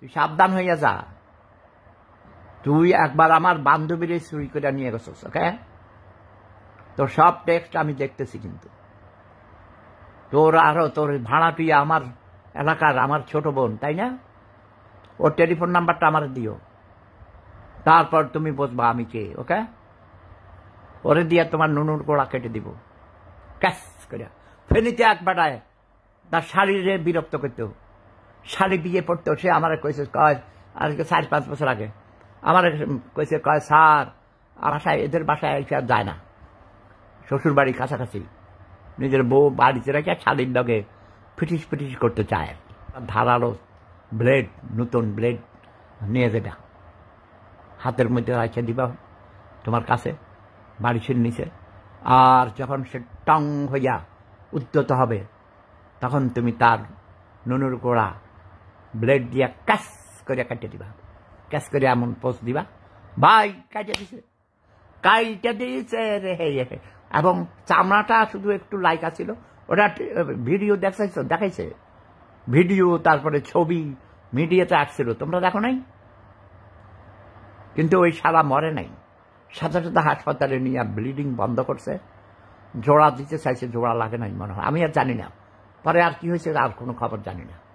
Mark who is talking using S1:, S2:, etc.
S1: তুই সাবধান হইয়া যা। তুই একবার আমার বান্ধবীর চুরি করে নিয়ে গেছিস, ওকে? তোর সব টেক্সট আমি দেখতেছি কিন্তু। তোর আরও, তোর ভাড়াটি আমার এলাকার আমার ছোট বোন, তাই না? ওর টেলিফোন নাম্বারটা আমার দিও। তারপর তুমি বুঝবা আমি কে, ওকে? ওরে দিয়ে তোমার নুনুর গোড়া কেটে দিব। ক্যাশ করে ফেনিতে এক বেটায় তার শাড়িরে বিরক্ত করতো শাড়ি বিয়ে পড়তো সে আমার কইছে, কয়, আজকে চার পাঁচ বছর আগে। আমার কইছে, কয়, স্যার বাসায় এদের বাসায় এসে যায় না। শ্বশুর বাড়ি কাছাকাছি। নিজের বউ বাড়িতে রেখে শাড়ির লগে ফিটিস ফিটিস করতে চায়। ধারালো ব্লেড, নতুন ব্লেড নিয়ে যেটা হাতের মধ্যে রাখে দিবা তোমার কাছে, বাড়ি বাড়ির নিচে আর যখন সে টং হইয়া উদ্যত হবে, তখন তুমি তার নুনুর গোড়া ব্লেড দিয়া ক্যাশ করে কাটিয়ে দিবা। ক্যাশ করে এমন পোস্ট দিবা। ভাই কাটিয়ে দিছে। কাইটা দিয়েছে রে, হে হে। এবং চামড়াটা শুধু একটু লাইকা ছিল। ওটা ভিডিও দেখাইছো, দেখাইছে? ভিডিও, তারপরে ছবি, মিডিয়াতে আসছিল। তোমরা দেখো নাই? কিন্তু ওই শালা মরে নাই। সাথে সাথে হাসপাতালে নিয়ে ব্লিডিং বন্ধ করছে। জোড়া দিতে চাইছে, জোড়া লাগে নাই মনে হয়। আমি আর জানি না। পরে আর কি হয়েছে, আর কোনো খবর জানি না।